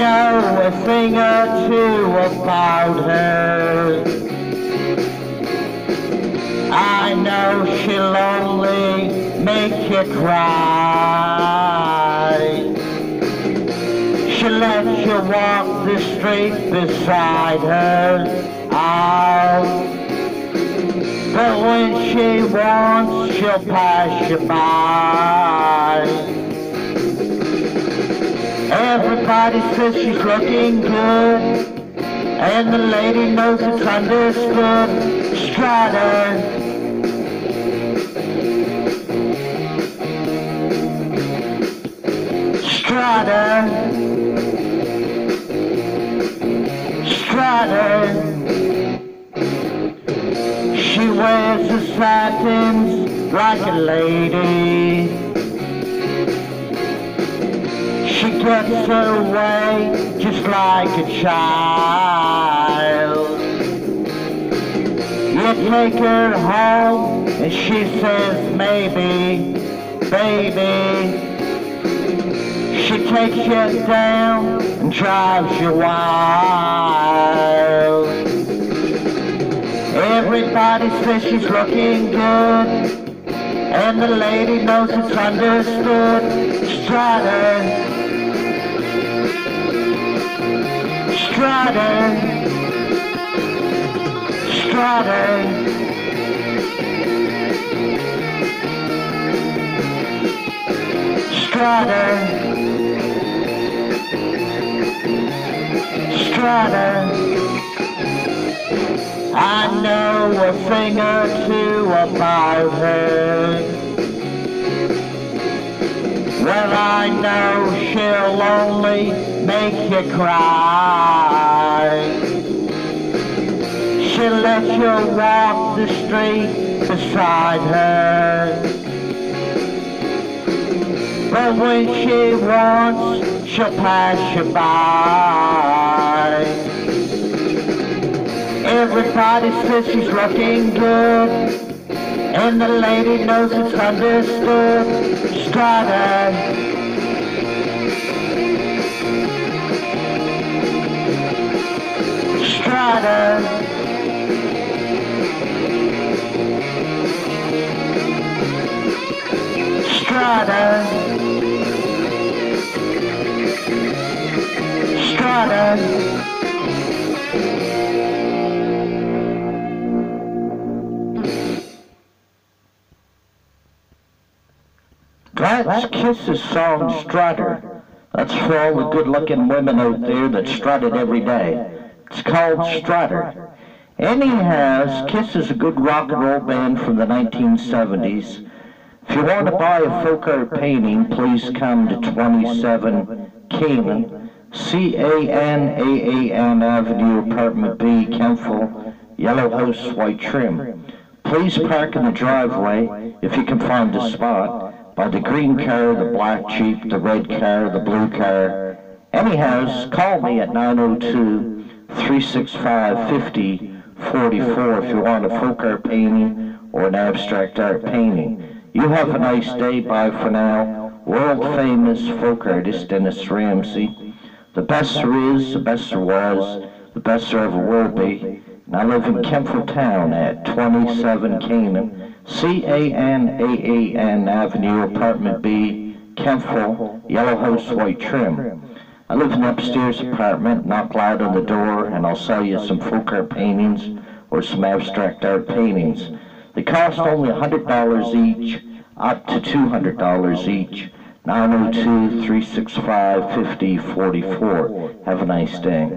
I know a thing or two about her. I know she'll only make you cry. She'll let you walk the street beside her. Oh. But when she wants, she'll pass you by. Everybody says she's looking good, and the lady knows it's understood. Strutter. Strutter. Strutter. She wears the satins like a lady. She gets her way just like a child. You take her home and she says maybe, baby. She takes you down and drives you wild. Everybody says she's looking good, and the lady knows it's understood. Strutter, strutter, strutter. Strutter, strutter. I know a thing or two about her. Well, I know she'll only make you cry. She'll let you walk the street beside her. But when she wants, she'll pass you by. Everybody says she's looking good, and the lady knows it's understood. Strutter. Strutter. Strutter. That's Kiss's song Strutter. That's for all the good-looking women out there that strut it every day. It's called Strutter. Anyhow, Kiss is a good rock and roll band from the 1970s. If you want to buy a folk art painting, please come to 27 Canaan, C-A-N-A-A-N Avenue, Apartment B, Kentville, Yellow House, White Trim. Please park in the driveway, if you can find a spot, by the green car, the black Jeep, the red car, the blue car. Anyhow, call me at 902-365-5044 if you want a folk art painting or an abstract art painting. You have a nice day. Bye for now. World famous folk artist Dennis Ramsay. The best there is, the best there was, the best there ever will be. And I live in Kentville Town at 27 Canaan, C-A-N-A-A-N Avenue, Apartment B, Kentville, Yellow House, White Trim. I live in an upstairs apartment, knock loud on the door, and I'll sell you some folk art paintings or some abstract art paintings. They cost only $100 each, up to $200 each. 902-365-5044. Have a nice day.